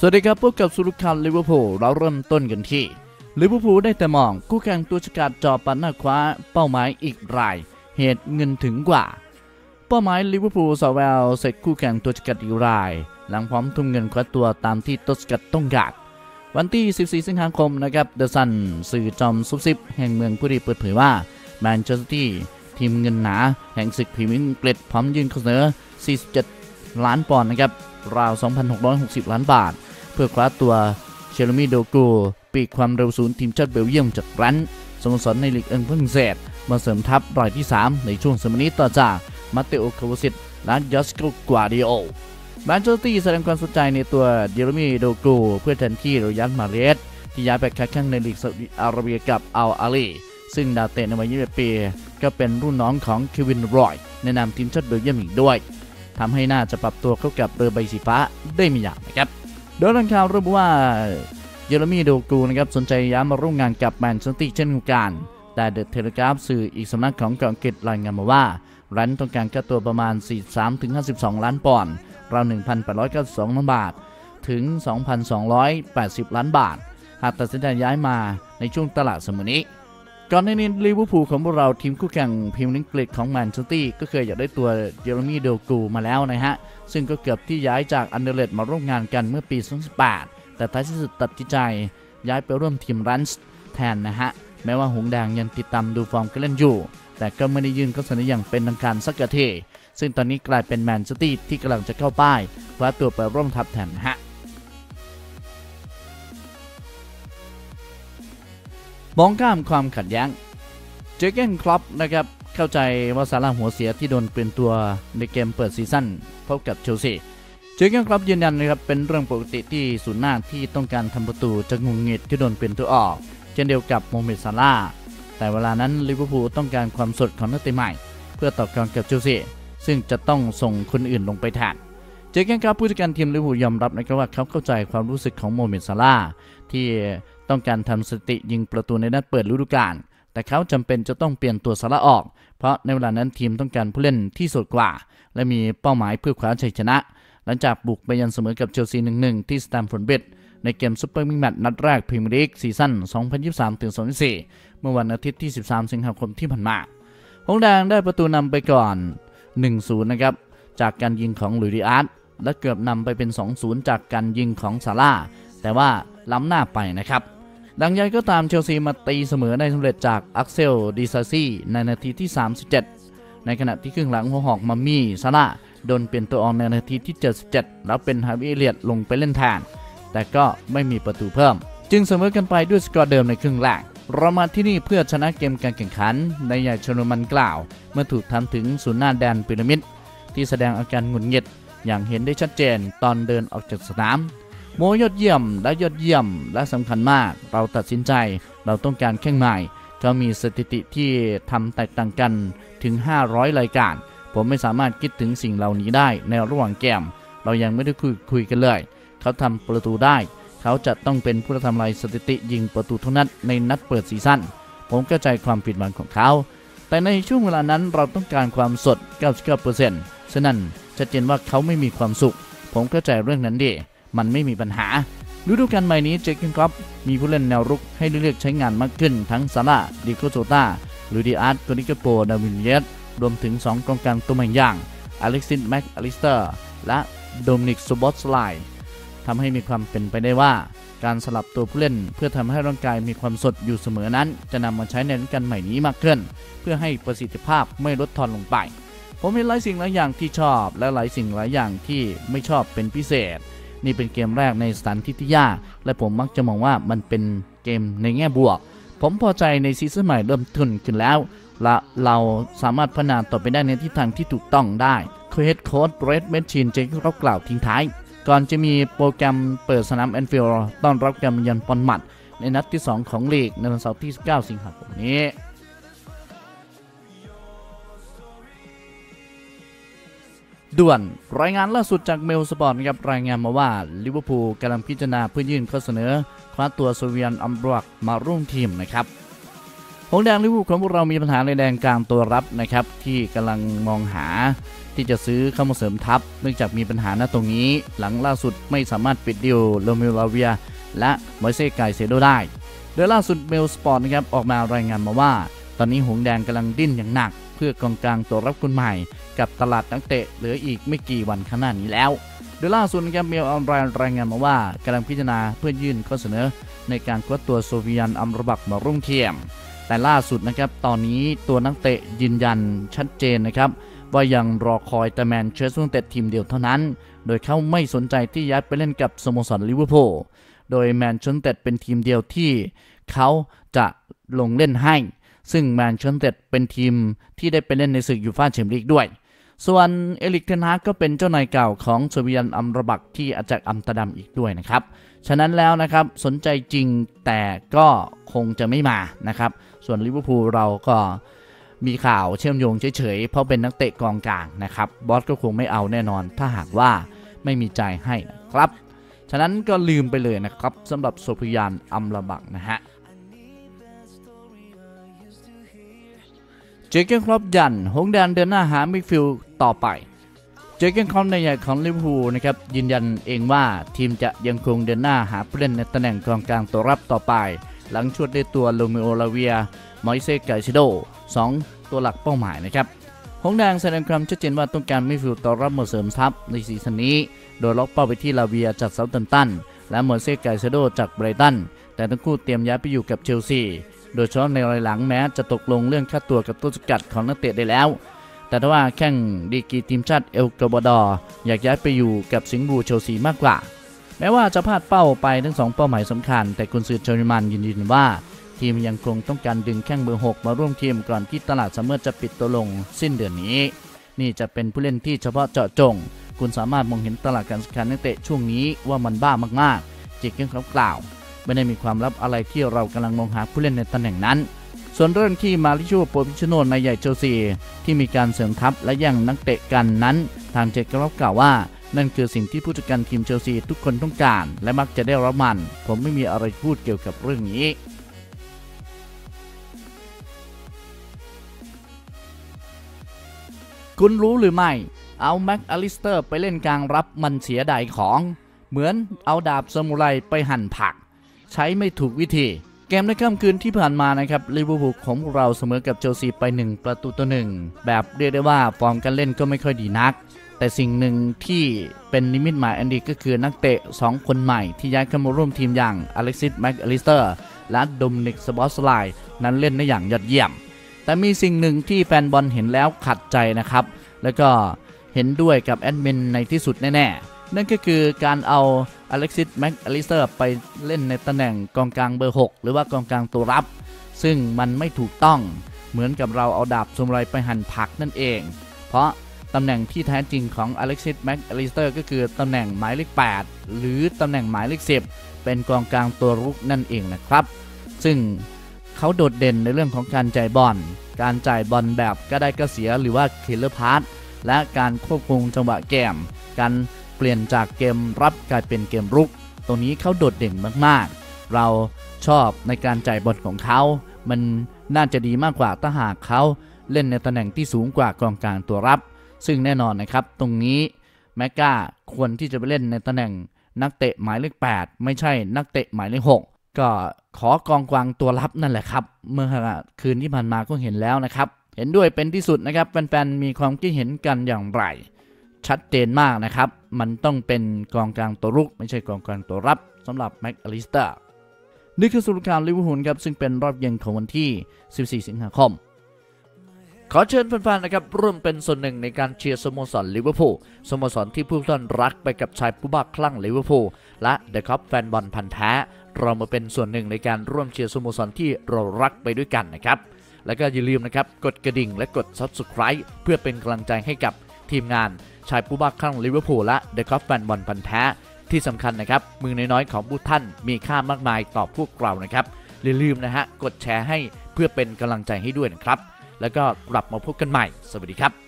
สวัสดีครับพบกับสุรุคันลิเวอร์พูลเราเริ่มต้นกันที่ลิเวอร์พูลได้แต่มองคู่แข่งตัวฉกาจจ่อปาดหน้าคว้าเป้าหมายอีกราย เหตุเงินถึงกว่า เป้าหมายลิเวอร์พูลส่อแววเสร็จคู่แข่งตัวฉกาจอีกราย หลังพร้อมทุ่มเงินคว้าตัวตามที่ตัวฉกาจต้องการวันที่ 14 สิงหาคมนะครับเดอะซันสื่อจอมซุบซิบแห่งเมืองผู้ดีเปิดเผยว่าแมนเชสเตอร์ซิตี้ทีมเงินหนาแห่งศึกพรีเมียร์อังกฤษพร้อมยื่นข้อเสนอ 47 ล้านปอนด์นะครับราว 2,660 ล้านบาท เพื่อคว้าตัวเชเรมีโดกูปีกความเร็วสูงทีมชาติเบลเยียมจากแรนส์สโมสรในลีกเอิงฝรั่งเศสมาเสริมทัพรายที่ 3 ในช่วงซัมเมอร์นี้ต่อจากมาเตโอโควาซิชและยอสโกกวาร์ดิโอลแมนเชสเตอร์ซิตี้แสดงความสนใจในตัวเชเรมีโดกูเพื่อแทนที่ริยาดมาห์เรซที่ย้ายไปค้าแข่งในลีกซาอุดิอาระเบียกับอัลอาห์ลีซึ่งดาวเตะในวัย21ปี ก็เป็นรุ่นน้องของเควินเดอบรอยน์ในนามทีมชาติเบลเยียมอีกด้วยทำให้น่าจะปรับตัวเข้ากับเรือใบสีฟ้าได้ไม่ยากนะครับ โดยทางข่าวระบุว่าเชเรมีโดกูนะครับสนใจย้ายมาร่วมงานกับแมนเชสเตอร์เช่นกัน แต่เดอะเทเลกราฟสื่ออีกสำนักของเกาะอังกฤษรายงานมาว่าแรนส์ต้องการค่าตัวประมาณ 43-52 ล้านปอนด์ราว 1,892ล้านบาท ถึง 2,280 ล้านบาท หากตัดสินใจย้ายมาในช่วงตลาดซัมเมอร์นี้ ก่อนหน้านี้ลิเวอร์พูลของพวกเราทีมคู่แข่งพรีเมียร์ลีกอังกฤษของแมนเชสเตอร์ก็เคยอยากได้ตัวเชเรมีโดกูมาแล้วนะฮะ ซึ่งก็เกือบที่ย้ายจากอันเดอร์เลชท์มาร่วมงานกันเมื่อปี 2018 แต่ท้ายที่สุดตัดใจย้ายไปร่วมทีมแรนส์แทนนะฮะ แม้ว่าหงส์แดงยังติดตามดูฟอร์มการเล่นอยู่ แต่ก็ไม่ได้ยื่นข้อเสนออย่างเป็นทางการสักทีซึ่งตอนนี้กลายเป็นแมนเชสเตอร์ที่กำลังจะเข้าป้ายคว้าตัวไปร่วมทัพแทนนะฮะ มองข้ามความขัดแย้ง เจอร์เกนคลอปป์นะครับ เข้าใจว่าซาลาห์หัวเสียที่โดนเปลี่ยนตัวในเกมเปิดซีซั่นพบกับเชลซี เจอร์เกนคลอปป์ยืนยันนะครับ เป็นเรื่องปกติที่ศูนย์หน้าที่ต้องการทำประตูจะหงุดหงิดที่โดนเปลี่ยนตัวออก เช่นเดียวกับโมฮาเหม็ดซาลาห์แต่เวลานั้นลิเวอร์พูลต้องการความสดของนักเตะใหม่ เพื่อต่อกรกับเชลซีซึ่งจะต้องส่งคนอื่นลงไปแทนเจอร์เกนคลอปป์ผู้จัดการทีมลิเวอร์พูลยอมรับนะครับว่าเขาเข้าใจความรู้สึกของโมฮาเหม็ดซาลาห์ที่ ต้องการทำสถิติยิงประตูในนัดเปิดฤดูกาลแต่เขาจำเป็นจะต้องเปลี่ยนตัวซาลาห์ออก เพราะในเวลานั้นทีมต้องการผู้เล่นที่สดกว่า และมีเป้าหมายเพื่อคว้าชัยชนะ หลังจากบุกไปยันเสมอกับเชลซี1-1 ที่สแตมฟอร์ดบริดจ์ในเกมซุปเปอร์บิ๊กแมตช์นัดแรกพรีเมียร์ลีกซีซั่น 2023-2024 เมื่อวันอาทิตย์ที่ 13 สิงหาคมที่ผ่านมาหงส์แดงได้ประตูนำไปก่อน 1-0 นะครับ จากการยิงของหลุยส์ดิอาซและเกือบนำไปเป็น 2-0 จากการยิงของซาลาห์แต่ว่าล้ำหน้าไปนะครับ อย่างไรก็ตามเชลซีมาตีเสมอได้สำเร็จจากอักเซลดิซาซีในนาทีที่ 37 ในขณะที่ครึ่งหลังหัวหอกมัมมี่ซาลาห์โดนเปลี่ยนตัวออกในนาทีที่ 77 แล้วเป็นฮาร์วีย์เอลเลียตต์ลงไปเล่นแทน แต่ก็ไม่มีประตูเพิ่ม จึงเสมอกันไปด้วยสกอร์เดิมในครึ่งแรกเรามาที่นี่เพื่อชนะเกมการแข่งขันนายใหญ่ชาวเยอรมันกล่าว เมื่อถูกทำถึงศูนย์หน้าแดนพีระมิดที่แสดงอาการหงุดหงิดอย่างเห็นได้ชัดเจนตอนเดินออกจากสนาม โมยอดเยี่ยมและยอดเยี่ยมและสำคัญมาก เราตัดสินใจเราต้องการแข่งใหม่เขามีสถิติที่ทำแตกต่างกันถึง 500 รายการ ผมไม่สามารถคิดถึงสิ่งเหล่านี้ได้ในระหว่างเกม เรายังไม่ได้คุยคุยกันเลย เขาทำประตูได้ เขาจะต้องเป็นผู้ทำลายสถิติยิงประตูทุกนัดในนัดเปิดซีซั่นผมเข้าใจความผิดหวังของเขา แต่ในช่วงเวลานั้นเราต้องการความสด 99%ฉะนั้นชัดเจนว่าเขาไม่มีความสุข ผมเข้าใจเรื่องนั้นดี มันไม่มีปัญหาฤดูกาลใหม่นี้เจอร์เกนคลอปป์มีผู้เล่นแนวรุกให้เลือกใช้งานมากขึ้นทั้งซาลาห์ดิโอโกโชต้าหลุยส์ดิอาซโคดีกักโปดาร์วินนูนเยซรวมถึง 2กองกลางตัวใหม่อย่างอเล็กซิสแม็คอัลลิสเตอร์ และโดมินิกโซบอสไลทำให้มีความเป็นไปได้ว่า การสลับตัวผู้เล่นเพื่อทำให้ร่างกายมีความสดอยู่เสมอนั้น จะนำมาใช้ในฤดูกาลใหม่นี้มากขึ้น เพื่อให้ประสิทธิภาพไม่ลดทอนลงไป ผมเห็นหลายสิ่งหลายอย่างที่ชอบ และหลายสิ่งหลายอย่างที่ไม่ชอบเป็นพิเศษ นี่เป็นเกมแรกในสถานที่ที่ยาก และผมมักจะมองว่ามันเป็นเกมในแง่บวก ผมพอใจในซีซั่นใหม่เริ่มต้นขึ้นแล้วและเราสามารถพัฒนาต่อไปได้ในทิศทางที่ถูกต้องได้โค้ชโค้ดเรดแมชชีนเจคลอปป์กล่าวทิ้งท้าย ก่อนจะมีโปรแกรมเปิดสนามแอนฟิลด์ต้อนรับการมาเยือนบอร์นมัธในนัดที่ 2 ของลีกในวันเสาร์ที่ 19 สิงหาคมนี้ ด่วน รายงานล่าสุดจากเมลสปอร์ตครับรายงานมาว่าลิเวอร์พูลกำลังพิจารณาเพื่อยื่นข้อเสนอคว้าตัวโซฟิยานอัมราบัตมาร่วมทีมนะครับหงส์แดงลิเวอร์พูลของพวกเรามีปัญหาในแดนกลางตัวรับนะครับที่กำลังมองหาที่จะซื้อเข้ามาเสริมทัพ เนื่องจากมีปัญหาณตรงนี้ หลังล่าสุดไม่สามารถปิดดีลโรเมโอลาเวีย และมอยเซสไกเซโดได้ โดยล่าสุดเมลสปอร์ตนะครับออกมารายงานมาว่า ตอนนี้หงส์แดงกำลังดิ้นอย่างหนัก เพื่อกองกลางตัวรับคนใหม่ กับตลาดนักเตะเหลืออีกไม่กี่วันข้างหน้านี้แล้ว โดยล่าสุดนะครับเมลออนไลน์รายงานมาว่ากำลังพิจารณาเพื่อยื่นข้อเสนอ ในการคว้าตัวโซฟิยานอัมราบัตมาร่วมทีมแต่ล่าสุดนะครับตอนนี้ตัวนักเตะยืนยันชัดเจนนะครับว่ายังรอคอยแต่แมนเชสเตอร์ยูไนเต็ดทีมเดียวเท่านั้น โดยเขาไม่สนใจที่ย้ายไปเล่นกับสโมสรลิเวอร์พูล โดยแมนเชสเตอร์ยูไนเต็ดเป็นทีมเดียวที่เขาจะลงเล่นให้ ซึ่งแมนเชสเตอร์เต็ดเป็นทีมที่ได้ไปเล่นในศึกยูฟ่าแชมเปี้ยนลีกด้วย ส่วนเอริคเทนฮากก็เป็นเจ้านายเก่าของโซฟิยานอัมราบัตที่อาแจ็กซ์อัมสเตอร์ดัมอีกด้วยนะครับ ฉะนั้นแล้วนะครับสนใจจริงแต่ก็คงจะไม่มานะครับ ส่วนลิเวอร์พูลเราก็มีข่าวเชื่อมโยงเฉยๆ เพราะเป็นนักเตะกองกลางนะครับบอสก็คงไม่เอาแน่นอน ถ้าหากว่าไม่มีใจให้นะครับ ฉะนั้นก็ลืมไปเลยนะครับสำหรับโซฟิยานอัมราบัตนะฮะ เจอร์เกนคลอปป์ยันหงส์แดงเดินหน้าหามิดฟิลด์ต่อไป เจเกนคอมในใหญ่ของลิเวอร์พูลนะครับยืนยันเองว่าทีมจะยังคงเดินหน้าหาผู้เล่นในตำแหน่งกองกลางตัวรับต่อไป หลังชวดได้ตัวโรเมโอลาเวียมอยเซส ไกเซโดสองตัวหลักเป้าหมายนะครับหงส์แดงแสดงความชัดเจนว่าต้องการมิดฟิลด์ตัวรับมาเสริมทัพในซีซั่นนี้ โดยล็อกเป้าไปที่ลาเวียจากเซาท์แฮมป์ตันและมอยเซส ไกเซโดจากไบรตันแต่ทั้งคู่เตรียมย้ายไปอยู่กับเชลซี โดยเฉพาะในรายหลังแม้จะตกลงเรื่องค่าตัวกับต้นสังกัดของนักเตะได้แล้ว แต่ทว่าแข้งดีกรีทีมชาติเอกวาดอร์อยากย้ายไปอยู่กับสิงห์บูเชลซีมากกว่า แม้ว่าจะพลาดเป้าไปทั้งสองเป้าหมายสำคัญ แต่กุนซือเยอรมันยืนยันว่า ทีมยังคงต้องการดึงแข้งเบอร์6มาร่วมทีมก่อนที่ตลาดซัมเมอร์จะปิดตัวลงสิ้นเดือนนี้ นี่จะเป็นผู้เล่นที่เฉพาะเจาะจง คุณสามารถมองเห็นตลาดการซื้อขายนักเตะช่วงนี้ว่ามันบ้ามากๆเจอร์เก้นเขากล่าว ไม่ได้มีความลับอะไรที่เรากำลังมองหาผู้เล่นในตำแหน่งนั้น ส่วนเรื่องที่เมาริซิโอ โปเชตติโนนายใหญ่เชลซีที่มีการเสริมทัพและแย่งนักเตะกันนั้น ทาง JK ก็กล่าวว่า นั่นคือสิ่งที่ผู้จัดการทีมเชลซีทุกคนต้องการ และมักจะได้รับมัน ผมไม่มีอะไรพูดเกี่ยวกับเรื่องนี้คุณรู้หรือไม่ เอาแม็กอลิสเตอร์ไปเล่นกลางรับมันเสียดายของ เหมือนเอาดาบซามูไรไปหั่นผัก ใช้ไม่ถูกวิธี เกมในค่ำคืนที่ผ่านมานะครับลิเวอร์พูลของเราเสมอกับเชลซีไป 1 ประตูต่อหนึ่งแบบเรียกได้ว่าฟอร์มการเล่นก็ไม่ค่อยดีนัก แต่สิ่งหนึ่งที่เป็นนิมิตหมายอันดีก็คือนักเตะ 2 คนใหม่ที่ย้ายเข้ามาร่วมทีมอย่างอเล็กซิสแม็กอลิสเตอร์และโดมินิก โซบอสไลนั้นเล่นได้อย่างยอดเยี่ยม แต่มีสิ่งหนึ่งที่แฟนบอลเห็นแล้วขัดใจนะครับ แล้วก็เห็นด้วยกับแอดมินในที่สุดแน่ๆ นั่นก็คือการเอาอเล็กซิสแม็กอลิสเตอร์ไปเล่นในตำแหน่งกองกลางเบอร์ 6 หรือว่ากองกลางตัวรับ ซึ่งมันไม่ถูกต้องเหมือนกับเราเอาดาบซามูไรไปหั่นผักนั่นเอง เพราะตำแหน่งที่แท้จริงของอเล็กซิสแม็กอลิสเตอร์ก็คือตำแหน่งหมายเลข 8 หรือตำแหน่งหมายเลข 10 เป็นกองกลางตัวรุกนั่นเองนะครับ ซึ่งเขาโดดเด่นในเรื่องของการจ่ายบอล การจ่ายบอลแบบก็ได้ก็เสียหรือว่า killer passและการควบคุมจังหวะเกม การ เปลี่ยนจากเกมรับกลายเป็นเกมรุก ตรงนี้เขาโดดเด่นมากๆ เราชอบในการจ่ายบอลของเขา มันน่าจะดีมากกว่าถ้าหากเขาเล่นในตำแหน่งที่สูงกว่ากองกลางตัวรับ ซึ่งแน่นอนนะครับ ตรงนี้แมกกาควรที่จะไปเล่นในตำแหน่งนักเตะหมายเลข 8 ไม่ใช่นักเตะหมายเลข 6 ก็ขอกองกวางตัวรับนั่นแหละครับ เมื่อคืนที่ผ่านมาก็เห็นแล้วนะครับ เห็นด้วยเป็นที่สุดนะครับแฟนๆมีความคิดเห็นกันอย่างไร ชัดเจนมากนะครับ มันต้องเป็นกองกลางตัวรุก ไม่ใช่กองกลางตัวรับสำหรับแม็กอลิสเตอร์นี่คือสรุปข่าวลิเวอร์พูลครับซึ่งเป็นรอบเย็นของวันที่ 14 สิงหาคม ขอเชิญแฟนๆนะครับร่วมเป็นส่วนหนึ่งในการเชียร์สโมสรลิเวอร์พูลสโมสรที่ทุกท่านรักไปกับชายผู้บ้าคลั่งลิเวอร์พูลและเดอะค็อปแฟนบอลพันธุ์แท้เรามาเป็นส่วนหนึ่งในการร่วมเชียร์สโมสรที่เรารักไปด้วยกันนะครับแล้วก็อย่าลืมนะครับกดกระดิ่งและกด Subscribe เพื่อเป็นกำลังใจให้กับทีมงาน ชายผู้บ้าคลั่งลิเวอร์พูลและเดอะค็อปแฟนบอลพันธุ์แท้ที่สำคัญนะครับมือน้อยๆของทุกท่านมีค่ามากมายต่อพวกเรานะครับอย่าลืมนะฮะกดแชร์ให้เพื่อเป็นกำลังใจให้ด้วยนะครับ แล้วก็กลับมาพบกันใหม่ สวัสดีครับ